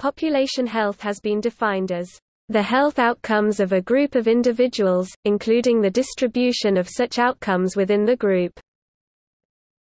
Population health has been defined as the health outcomes of a group of individuals, including the distribution of such outcomes within the group.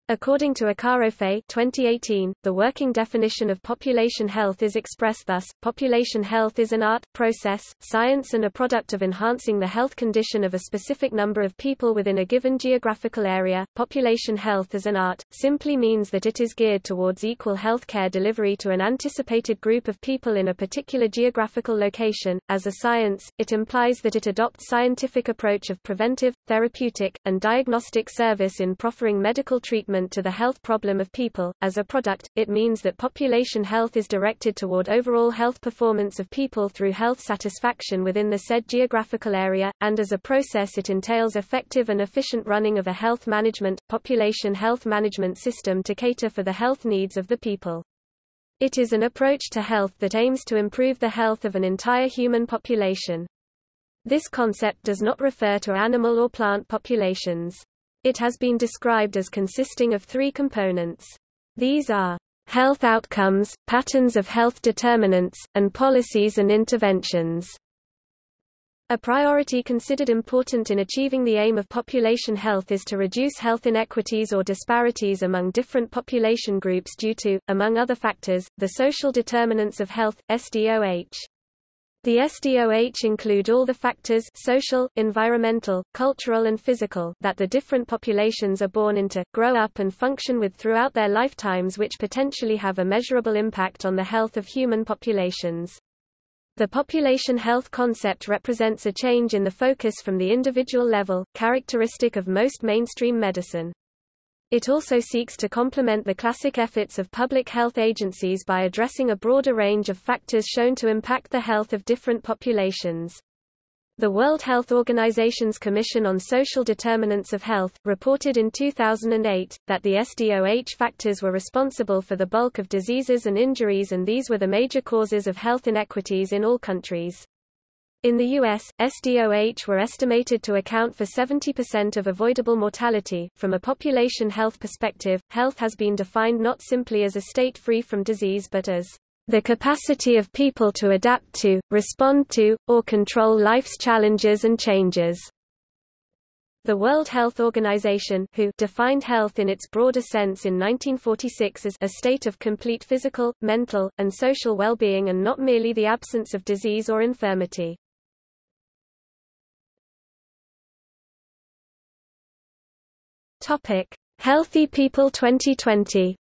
According to Akarowhe 2018, the working definition of population health is expressed thus, population health is an art, process, science and a product of enhancing the health condition of a specific number of people within a given geographical area. Population health as an art, simply means that it is geared towards equal health care delivery to an anticipated group of people in a particular geographical location. As a science, it implies that it adopts scientific approach of preventive, therapeutic, and diagnostic service in proffering medical treatment to the health problem of people. As a product, it means that population health is directed toward overall health performance of people through health satisfaction within the said geographical area, and as a process it entails effective and efficient running of a health management, population health management system to cater for the health needs of the people. It is an approach to health that aims to improve the health of an entire human population. This concept does not refer to animal or plant populations. It has been described as consisting of three components. These are health outcomes, patterns of health determinants, and policies and interventions. A priority considered important in achieving the aim of population health is to reduce health inequities or disparities among different population groups due to, among other factors, the social determinants of health, SDOH. The SDOH include all the factors social, environmental, cultural and physical that the different populations are born into, grow up and function with throughout their lifetimes which potentially have a measurable impact on the health of human populations. The population health concept represents a change in the focus from the individual level, characteristic of most mainstream medicine. It also seeks to complement the classic efforts of public health agencies by addressing a broader range of factors shown to impact the health of different populations. The World Health Organization's Commission on Social Determinants of Health, reported in 2008, that the SDOH factors were responsible for the bulk of diseases and injuries and these were the major causes of health inequities in all countries. In the U.S., SDOH were estimated to account for 70% of avoidable mortality. From a population health perspective, health has been defined not simply as a state free from disease but as the capacity of people to adapt to, respond to, or control life's challenges and changes. The World Health Organization WHO defined health in its broader sense in 1946 as a state of complete physical, mental, and social well-being and not merely the absence of disease or infirmity. Topic: Healthy People 2020.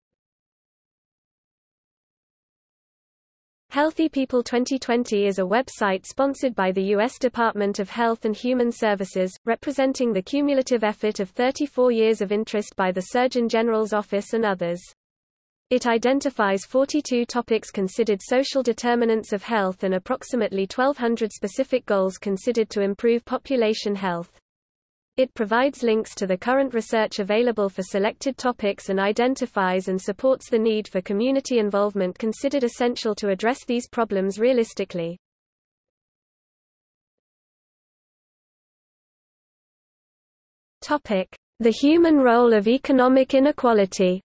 Healthy People 2020 is a website sponsored by the U.S. Department of Health and Human Services, representing the cumulative effort of 34 years of interest by the Surgeon General's Office and others. It identifies 42 topics considered social determinants of health and approximately 1,200 specific goals considered to improve population health. It provides links to the current research available for selected topics and identifies and supports the need for community involvement considered essential to address these problems realistically. Topic: The human role of economic inequality.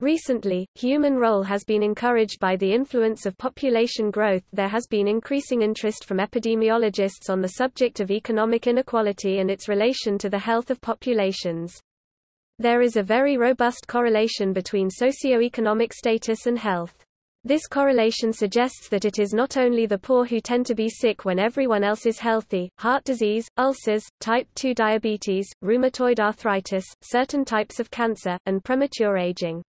Recently, human role has been encouraged by the influence of population growth. There has been increasing interest from epidemiologists on the subject of economic inequality and its relation to the health of populations. There is a very robust correlation between socioeconomic status and health. This correlation suggests that it is not only the poor who tend to be sick when everyone else is healthy, heart disease, ulcers, type 2 diabetes, rheumatoid arthritis, certain types of cancer, and premature aging.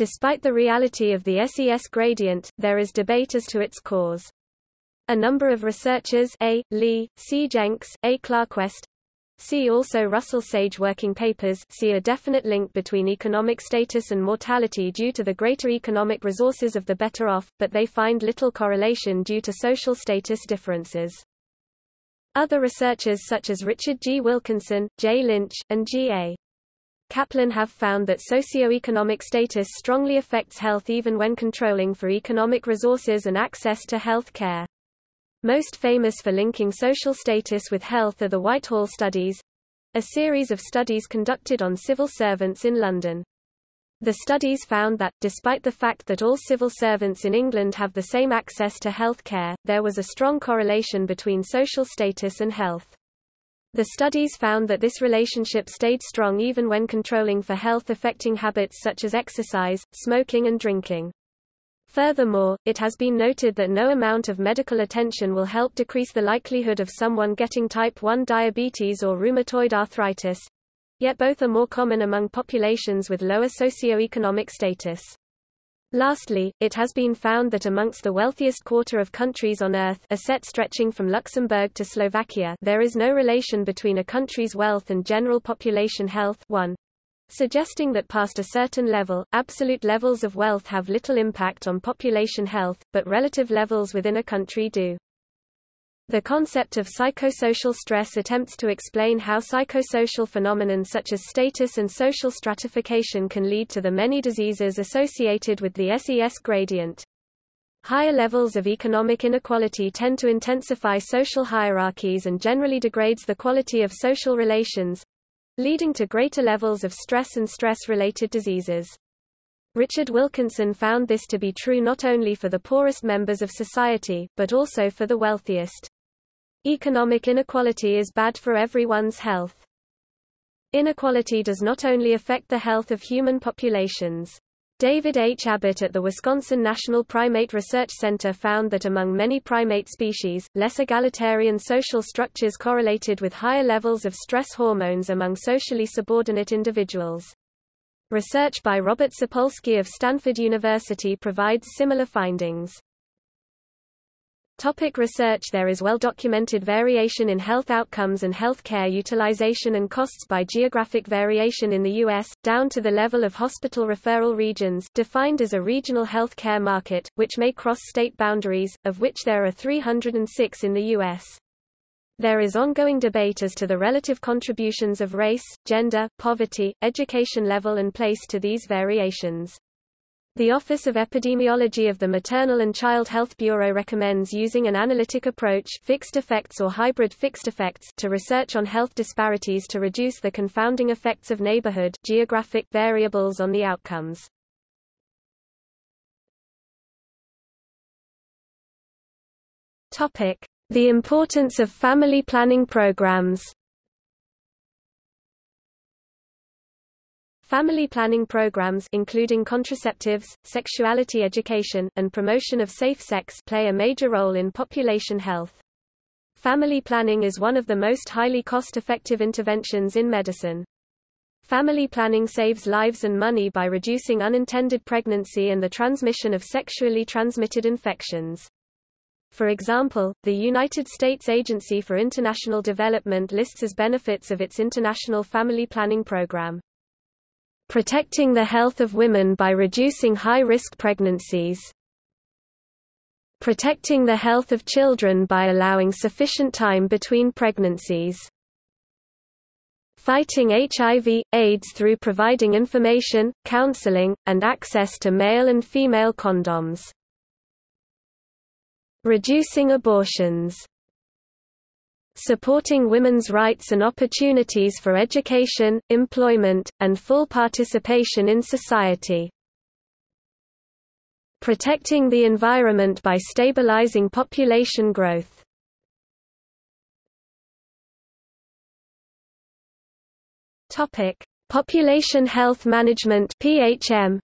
Despite the reality of the SES gradient, there is debate as to its cause. A number of researchers A. Leigh, C. Jencks, A. Clarkwest, See also Russell Sage working papers see a definite link between economic status and mortality due to the greater economic resources of the better off, but they find little correlation due to social status differences. Other researchers such as Richard G. Wilkinson, J. Lynch, and G. A. Kaplan have found that socioeconomic status strongly affects health even when controlling for economic resources and access to health care. Most famous for linking social status with health are the Whitehall Studies, a series of studies conducted on civil servants in London. The studies found that, despite the fact that all civil servants in England have the same access to health care, there was a strong correlation between social status and health. The studies found that this relationship stayed strong even when controlling for health-affecting habits such as exercise, smoking and drinking. Furthermore, it has been noted that no amount of medical attention will help decrease the likelihood of someone getting type 1 diabetes or rheumatoid arthritis, Yet both are more common among populations with lower socio-economic status. Lastly, it has been found that amongst the wealthiest quarter of countries on Earth a set stretching from Luxembourg to Slovakia there is no relation between a country's wealth and general population health 1. Suggesting that past a certain level, absolute levels of wealth have little impact on population health, but relative levels within a country do. The concept of psychosocial stress attempts to explain how psychosocial phenomenon such as status and social stratification can lead to the many diseases associated with the SES gradient. Higher levels of economic inequality tend to intensify social hierarchies and generally degrades the quality of social relations, leading to greater levels of stress and stress-related diseases. Richard Wilkinson found this to be true not only for the poorest members of society, but also for the wealthiest. Economic inequality is bad for everyone's health. Inequality does not only affect the health of human populations. David H. Abbott at the Wisconsin National Primate Research Center found that among many primate species, less egalitarian social structures correlated with higher levels of stress hormones among socially subordinate individuals. Research by Robert Sapolsky of Stanford University provides similar findings. Topic research There is well-documented variation in health outcomes and health care utilization and costs by geographic variation in the U.S., down to the level of hospital referral regions defined as a regional health care market, which may cross state boundaries, of which there are 306 in the U.S. There is ongoing debate as to the relative contributions of race, gender, poverty, education level and place to these variations. The Office of Epidemiology of the Maternal and Child Health Bureau recommends using an analytic approach fixed effects or hybrid fixed effects to research on health disparities to reduce the confounding effects of neighborhood geographic variables on the outcomes. The importance of family planning programs Family planning programs including contraceptives, sexuality education, and promotion of safe sex play a major role in population health. Family planning is one of the most highly cost-effective interventions in medicine. Family planning saves lives and money by reducing unintended pregnancy and the transmission of sexually transmitted infections. For example, the United States Agency for International Development lists as benefits of its International Family Planning Program protecting the health of women by reducing high-risk pregnancies, protecting the health of children by allowing sufficient time between pregnancies, fighting HIV, AIDS through providing information, counseling, and access to male and female condoms, reducing abortions supporting women's rights and opportunities for education, employment, and full participation in society. Protecting the environment by stabilizing population growth. Topic: Population Health Management (PHM).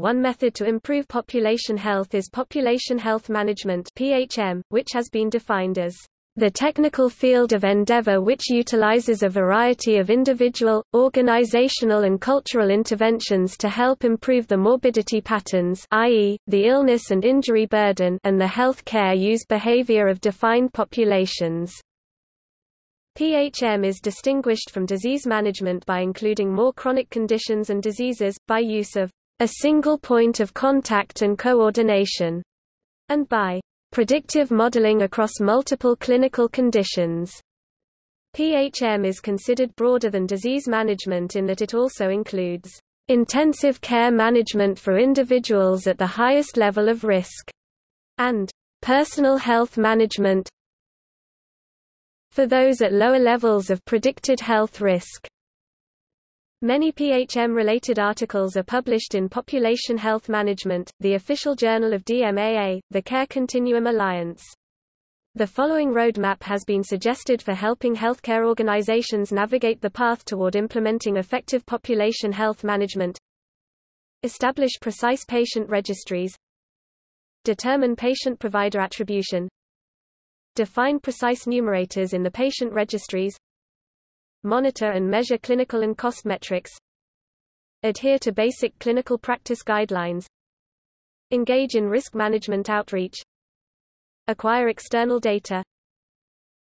One method to improve population health is population health management (PHM), which has been defined as the technical field of endeavor which utilizes a variety of individual, organizational and cultural interventions to help improve the morbidity patterns i.e., the illness and injury burden and the health care use behavior of defined populations. PHM is distinguished from disease management by including more chronic conditions and diseases, by use of a single point of contact and coordination, and by predictive modeling across multiple clinical conditions. PHM is considered broader than disease management in that it also includes intensive care management for individuals at the highest level of risk, and personal health management for those at lower levels of predicted health risk. Many PHM-related articles are published in Population Health Management, the official journal of DMAA, the Care Continuum Alliance. The following roadmap has been suggested for helping healthcare organizations navigate the path toward implementing effective population health management. Establish precise patient registries. Determine patient-provider attribution. Define precise numerators in the patient registries monitor and measure clinical and cost metrics, adhere to basic clinical practice guidelines, engage in risk management outreach, acquire external data,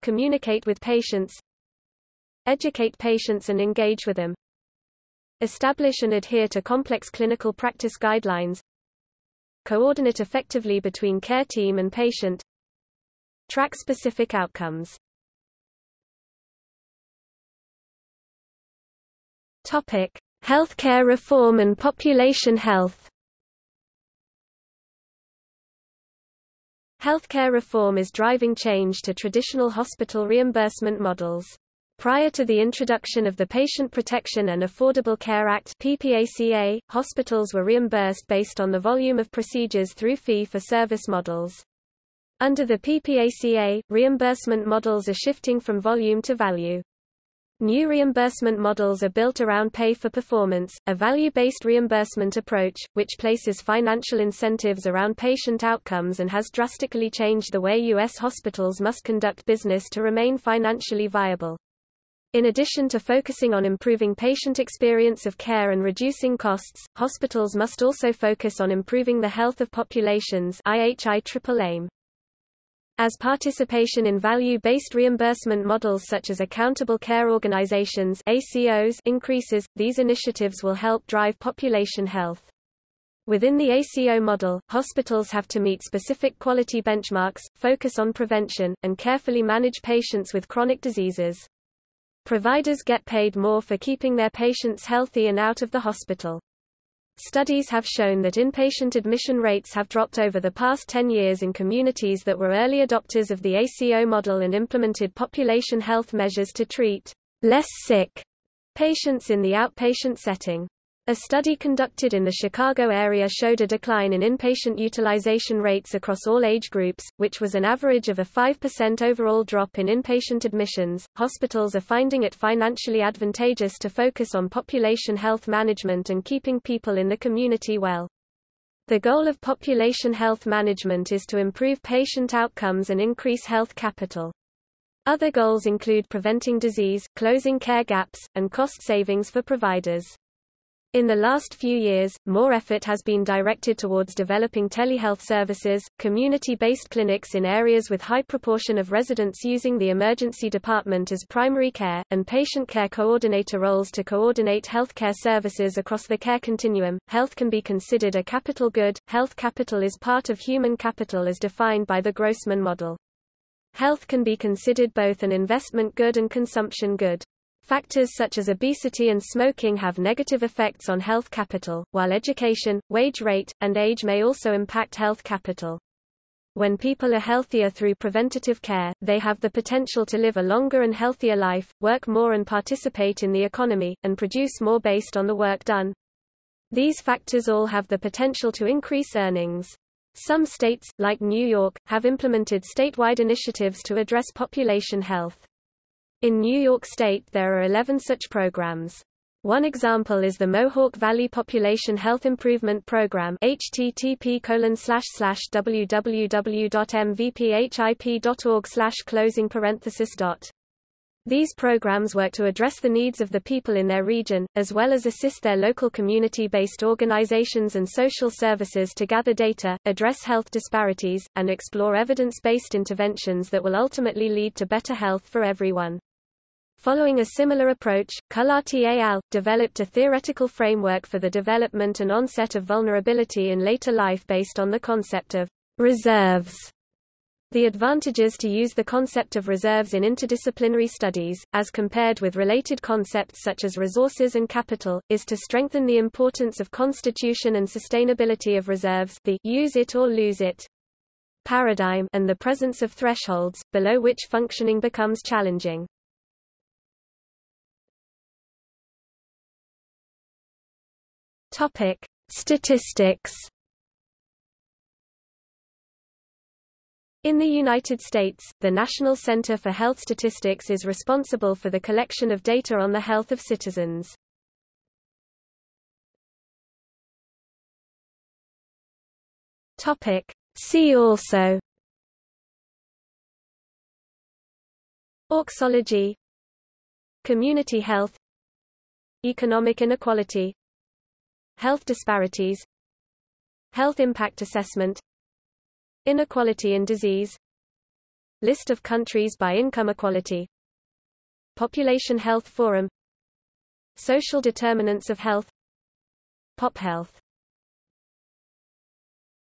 communicate with patients, educate patients and engage with them, establish and adhere to complex clinical practice guidelines, coordinate effectively between care team and patient, track specific outcomes. Topic: Healthcare reform and population health. Healthcare reform is driving change to traditional hospital reimbursement models. Prior to the introduction of the Patient Protection and Affordable Care Act PPACA, hospitals were reimbursed based on the volume of procedures through fee-for-service models. Under the PPACA, reimbursement models are shifting from volume to value. New reimbursement models are built around pay for performance, a value-based reimbursement approach, which places financial incentives around patient outcomes and has drastically changed the way U.S. hospitals must conduct business to remain financially viable. In addition to focusing on improving patient experience of care and reducing costs, hospitals must also focus on improving the health of populations IHI triple aim. As participation in value-based reimbursement models such as accountable care organizations ACOs increases, these initiatives will help drive population health. Within the ACO model, hospitals have to meet specific quality benchmarks, focus on prevention, and carefully manage patients with chronic diseases. Providers get paid more for keeping their patients healthy and out of the hospital. Studies have shown that inpatient admission rates have dropped over the past 10 years in communities that were early adopters of the ACO model and implemented population health measures to treat less sick patients in the outpatient setting. A study conducted in the Chicago area showed a decline in inpatient utilization rates across all age groups, which was an average of a 5% overall drop in inpatient admissions. Hospitals are finding it financially advantageous to focus on population health management and keeping people in the community well. The goal of population health management is to improve patient outcomes and increase health capital. Other goals include preventing disease, closing care gaps, and cost savings for providers. In the last few years, more effort has been directed towards developing telehealth services, community-based clinics in areas with high proportion of residents using the emergency department as primary care, and patient care coordinator roles to coordinate healthcare services across the care continuum. Health can be considered a capital good. Health capital is part of human capital as defined by the Grossman model. Health can be considered both an investment good and consumption good. Factors such as obesity and smoking have negative effects on health capital, while education, wage rate, and age may also impact health capital. When people are healthier through preventative care, they have the potential to live a longer and healthier life, work more and participate in the economy, and produce more based on the work done. These factors all have the potential to increase earnings. Some states, like New York, have implemented statewide initiatives to address population health. In New York State there are 11 such programs. One example is the Mohawk Valley Population Health Improvement Program http www.mvphip.org closing parenthesis. These programs work to address the needs of the people in their region, as well as assist their local community-based organizations and social services to gather data, address health disparities, and explore evidence-based interventions that will ultimately lead to better health for everyone. Following a similar approach, Cullati et al. developed a theoretical framework for the development and onset of vulnerability in later life based on the concept of reserves. The advantages to use the concept of reserves in interdisciplinary studies, as compared with related concepts such as resources and capital, is to strengthen the importance of constitution and sustainability of reserves the use it or lose it paradigm and the presence of thresholds, below which functioning becomes challenging. Topic: Statistics. In the United States, the National Center for Health Statistics is responsible for the collection of data on the health of citizens. Topic: See also Auxology Community health Economic inequality Health disparities Health impact assessment Inequality in disease List of countries by income equality Population Health Forum Social determinants of health Pop Health